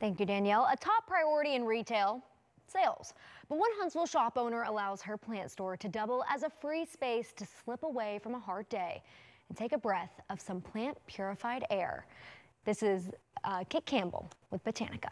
Thank you, Danielle. A top priority in retail, sales. But one Huntsville shop owner allows her plant store to double as a free space to slip away from a hard day and take a breath of some plant purified air. This is uh, Kit Campbell with Botanica.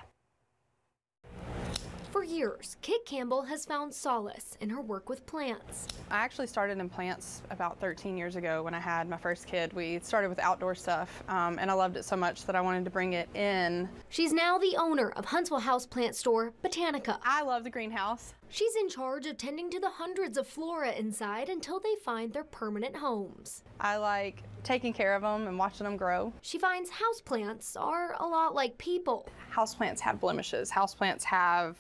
For years, Kit Campbell has found solace in her work with plants. I actually started in plants about 13 years ago when I had my first kid. We started with outdoor stuff, um, and I loved it so much that I wanted to bring it in. She's now the owner of Huntsville House Plant Store, Botanica. I love the greenhouse. She's in charge of tending to the hundreds of flora inside until they find their permanent homes. I like taking care of them and watching them grow. She finds houseplants are a lot like people. Houseplants have blemishes. Houseplants have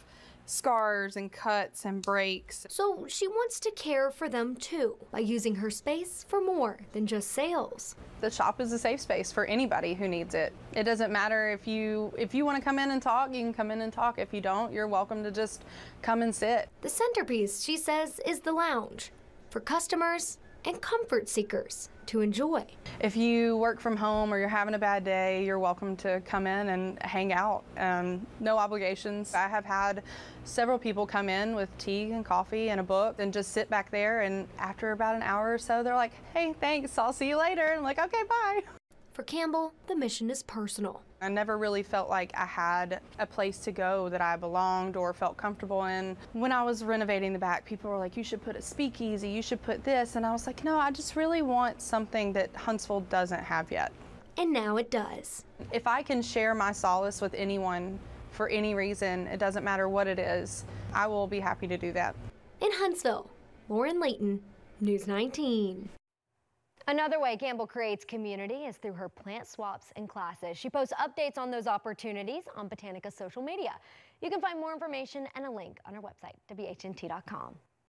scars and cuts and breaks. So she wants to care for them too by using her space for more than just sales. The shop is a safe space for anybody who needs it. It doesn't matter if you if you want to come in and talk, you can come in and talk. If you don't, you're welcome to just come and sit. The centerpiece, she says, is the lounge for customers and comfort seekers to enjoy. If you work from home or you're having a bad day, you're welcome to come in and hang out. Um, no obligations. I have had several people come in with tea and coffee and a book and just sit back there and after about an hour or so, they're like, hey, thanks, I'll see you later. And I'm like, okay, bye. For Campbell, the mission is personal. I never really felt like I had a place to go that I belonged or felt comfortable in. When I was renovating the back, people were like, you should put a speakeasy, you should put this. And I was like, no, I just really want something that Huntsville doesn't have yet. And now it does. If I can share my solace with anyone for any reason, it doesn't matter what it is, I will be happy to do that. In Huntsville, Lauren Layton, News 19. Another way Campbell creates community is through her plant swaps and classes. She posts updates on those opportunities on Botanica's social media. You can find more information and a link on our website, WHNT.com.